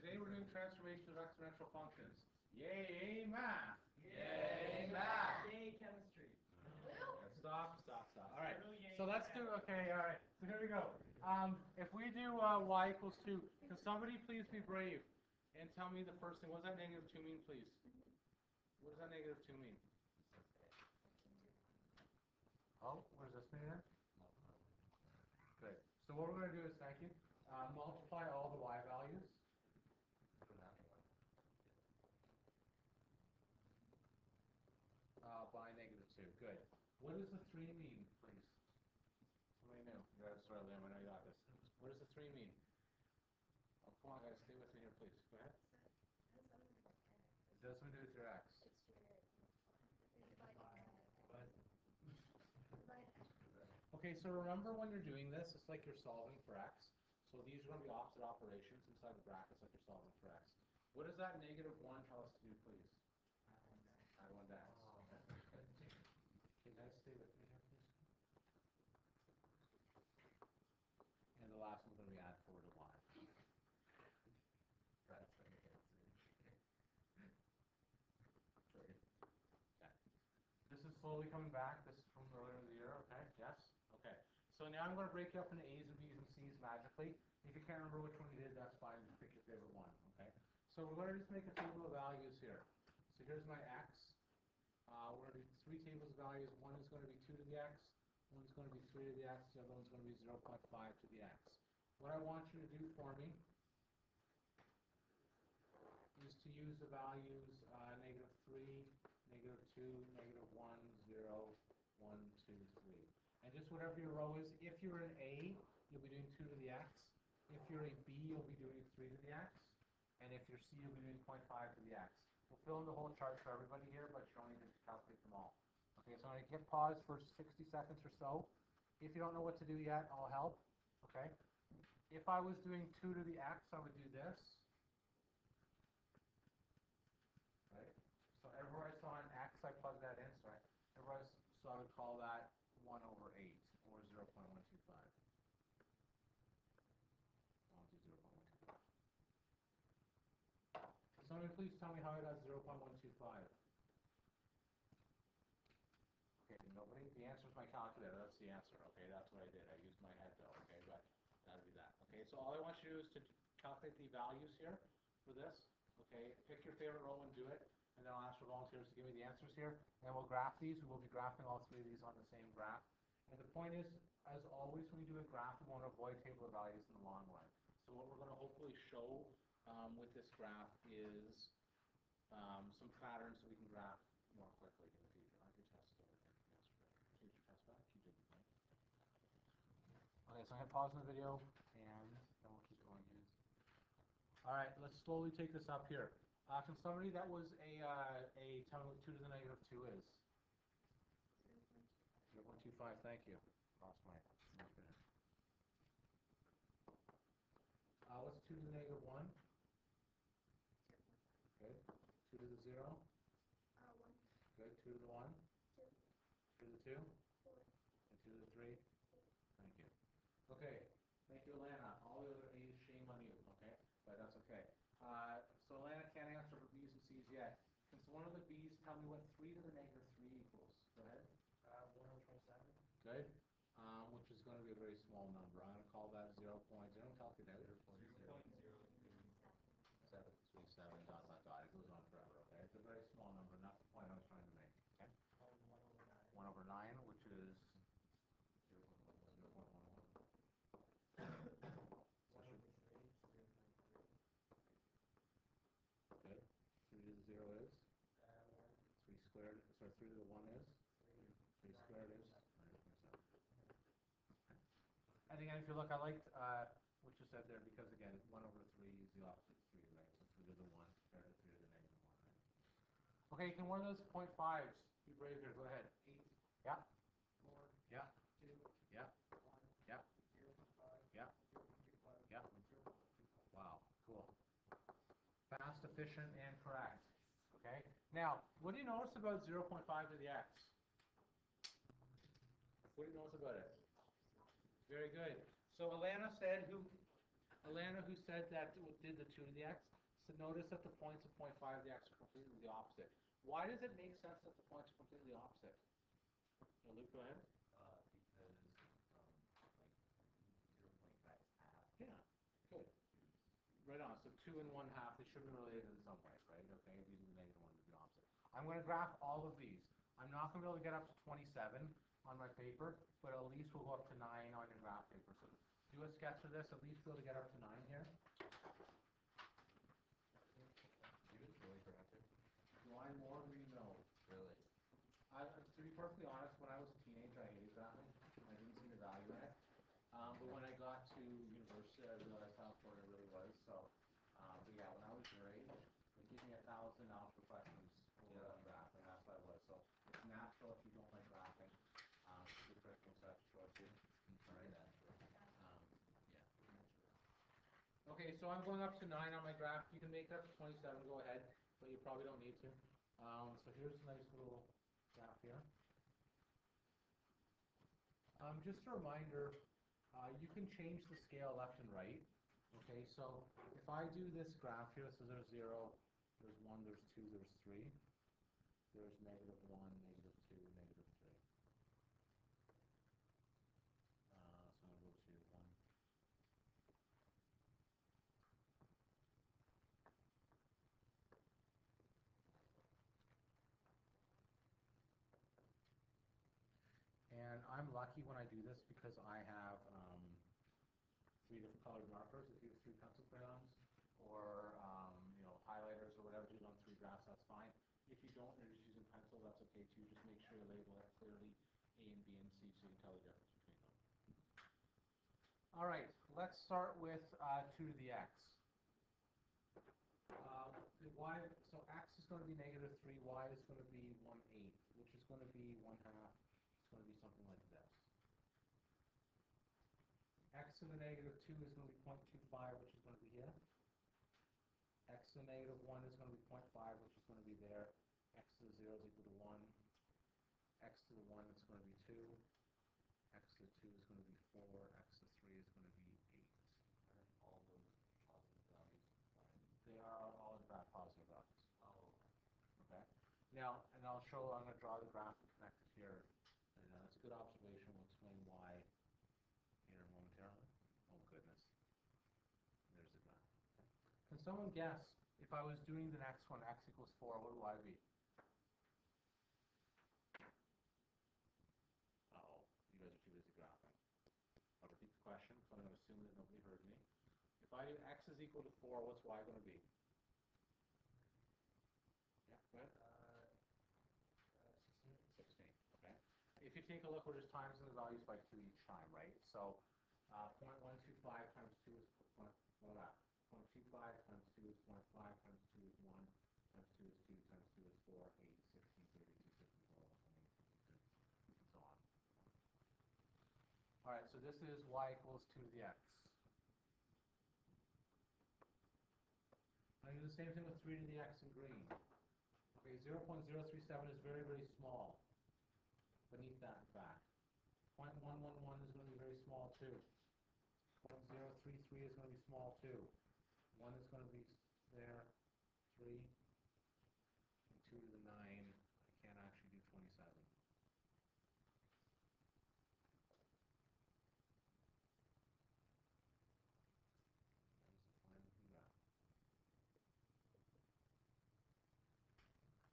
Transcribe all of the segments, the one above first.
today we're doing transformation of exponential functions. Yay, math! Yay, math! Yay, chemistry. Stop, stop, stop. All right, so let's do, okay, all right, so here we go. Um, if we do uh, y equals 2, can somebody please be brave and tell me the first thing? What does that negative 2 mean, please? What does that negative 2 mean? Oh, what does this mean then? Good. So what we're going to do is, thank you, uh, multiply all the y values. Uh, by negative 2. Good. What does the 3 mean, please? Somebody. You gotta start Liam, I know you got this. What does the 3 mean? Oh, come on, guys, stay with me here, please. Go ahead. It does something to do with your x. Okay, so remember when you're doing this, it's like you're solving for x. So these are going to be opposite operations inside the brackets like you're solving for x. What does that negative 1 tell us to do, please? Add 1 to x. Can you guys stay with me here, please? And the last one's going to be add 4 to y. That's what it is. Okay. This is slowly coming back. This is from earlier in the year, okay? Yes? Okay. So now I'm going to break you up into A's and B's and C's magically. If you can't remember which one you did, that's fine. Just pick your favorite one, okay? So we're going to just make a table of values here. So here's my x. Uh, we're going to do three tables of values. One is going to be 2 to the x. one is going to be 3 to the x. The other one's going to be 0.5 to the x. What I want you to do for me is to use the values uh, negative 3, negative 2, negative 1, 0, 1, 2, 3. And just whatever your row is, if you're an A, you'll be doing 2 to the x. If you're a B, you'll be doing 3 to the x. And if you're C, you'll be doing 0.5 to the x. We'll fill in the whole chart for everybody here, but you only need to calculate them all. Okay, so I'm going to hit pause for 60 seconds or so. If you don't know what to do yet, I'll help. Okay? If I was doing 2 to the x, I would do this. Right? So everywhere I saw an x, I plug that in. Sorry. Everywhere I s- so I would call that 1 over 8, or 0.125. I'll do 0.125. Please tell me how I got 0.125. Okay, nobody? The answer is my calculator. That's the answer. Okay, that's what I did. I used my head though. Okay, but that'll be that. Okay, so all I want you to do is to calculate the values here for this. Okay, pick your favorite row and do it. And then I'll ask for volunteers to give me the answers here. And we'll graph these. We'll be graphing all three of these on the same graph. And the point is, as always, when you do a graph, we want to avoid table of values in the long run. So what we're going to hopefully show um, with this graph is um, some patterns that we can graph more quickly in the future. Test. Did you test back? You didn't, right? Okay, so I'm going to pause the video and then we'll keep going. All right, let's slowly take this up here. Uh, can somebody that was a, uh, a tell me what 2 to the negative 2 is? 0.25, thank you. Lost my. Uh, what's 2 to the negative 1? zero. Uh, one. Good. Two to the one. Two. Two to the two. Four. And two to the three. Four. Thank you. Okay. Thank you, Alana. All the other A's, shame on you, okay? But that's okay. Uh, so Alana can't answer for B's and C's yet. Can one of the B's tell me what 3 to the negative 3 equals? Go ahead. Uh, 127. Good. Um, which is going to be a very small number. I'm going to call that 0.0 calculator. 0.037. 0.037. 0.037. three to the one is, three. three squared is. seven. nine point seven. And again, if you look, I liked, uh, what you said there, because again, one over three is the opposite of three, right? So three to the one, compared to three to the negative one, right? Okay, can one of those point fives be brave here? Go ahead. Eight, Yeah, four, yeah, two, yeah, one, yeah, zero point five, yeah, zero point two five. Yeah. Zero point two five. Wow, cool. Fast, efficient, and correct. Okay? Now, what do you notice about 0.5 to the x? What do you notice about it? Very good. So Alana said, who Alana, who said that, did the two to the x, so notice that the points of point 0.5 to the x are completely the opposite. Why does it make sense that the points are completely opposite? Yeah, Luke, go ahead. Uh, because, um, like, zero point five is half. Yeah, good. Right on, so two and one half, they should be related in some way, right, okay, these are the negative I'm gonna graph all of these. I'm not gonna be able to get up to twenty-seven on my paper, but at least we'll go up to nine on your graph paper, so do a sketch of this, at least be able to get up to nine here. not um, the um, yeah. Okay, so I'm going up to 9 on my graph. You can make that to 27, go ahead, but you probably don't need to. Um, so here's a nice little graph here. Um, just a reminder, uh, you can change the scale left and right. Okay, so if I do this graph here, so there's 0, there's 1, there's 2, there's 3. There's negative 1, I'm lucky when I do this because I have um, three different colored markers. If you have three pencil crayons or um, you know highlighters or whatever, do on three graphs. That's fine. If you don't, you're just using pencil. That's okay too. Just make sure you label it clearly A and B and C so you can tell the difference between them. All right, let's start with uh, two to the x. Uh, y, so x is going to be negative three. Y is going to be one eighth, which is going to be one half. Going to be something like this. x to the negative 2 is going to be 0.25, which is going to be here. x to the negative 1 is going to be 0.5, which is going to be there. x to the 0 is equal to 1. x to the 1 is going to be 2. x to the 2 is going to be 4. x to the 3 is going to be 8. Aren't all those positive values? They are all in positive values. Oh, Okay. Now, and I'll show, I'm going to draw the graph and connect it here. And uh, that's a good observation. We'll explain why here momentarily. Oh, goodness. There's the graph. Can someone guess if I was doing the next one, x equals 4, what would y be? Uh-oh, you guys are too busy graphing. I'll repeat the question, so I'm going to assume that nobody heard me. If I do x is equal to 4, what's y going to be? Yeah, go ahead. Uh, uh, sixteen. 16, okay. If you take a look, we're just timesing the values by 2 each time, right? So, uh, 0.125 times 2 is, point, what about? 0.25 times 2 is 0.5 times 2 is 1, times 2 is 2, times 2 is 4, 8, 16, 32, 54, 28, and so on. Alright, so this is y equals 2 to the x. I do the same thing with 3 to the x in green. Okay, zero point zero three seven is very, very small. Beneath that, in fact. Point one one one is gonna be very small too. Point zero three three is gonna be small too. One is gonna be there, three, and two to the nine. I can't actually do twenty-seven. There's the final graph.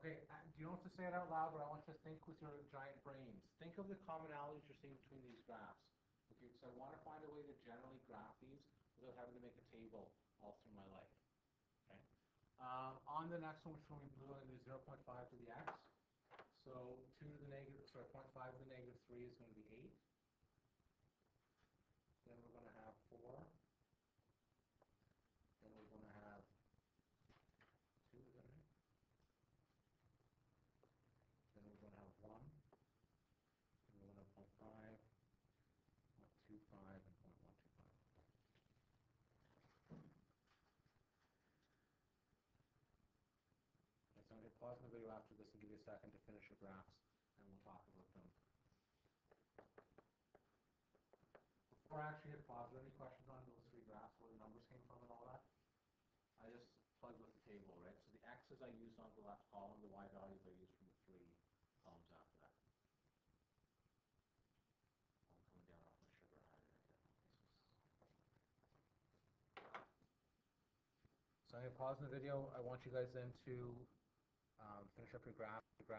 Okay, uh, you don't have to say it out loud, but I want you to think with your giant brains. Think of the commonalities you're seeing between these graphs. Okay, so I want to find a way to generally graph these without having to make a table all through my life. Okay. Um, on the next one, which one we blue, I'm going to do 0.5 to the x. So 2 to the negative, sorry, 0.5 to the negative 3 is going to be 8. Then we're going to have video after this and give you a second to finish your graphs, and we'll talk about them. Before I actually hit pause, are there any questions on those three graphs, where the numbers came from and all that? I just plugged with the table, right? So the x's I used on the left column, the y values I used from the three columns after that. I'm coming down off my sugar high So I'm going to pause the video. I want you guys then to um, finish up your graph, graph